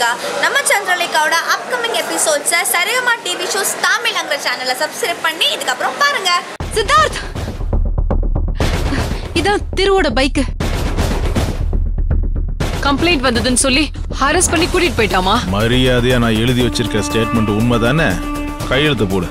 சந்திரலேகா நம்ம சந்திரலேகாவோட அப்கமிங் எபிசோட்ஸை சரிகமா டிவி ஷோஸ் தமிழ்ங்கிற சேனலை சப்ஸ்கிரைப் பண்ணி இதுக்கப்புறம் பாருங்க. சித்தார்த் இதான் திருவோட பைக்கு கம்ப்ளைண்ட் வந்ததுன்னு சொல்லி ஹாரஸ் பண்ணி கூட்டிட்டு போயிட்டாமா மரியாதையா நான் எழுதி வச்சிருக்க ஸ்டேட்மெண்ட் உண்மைதானே கையெழுத்து போடு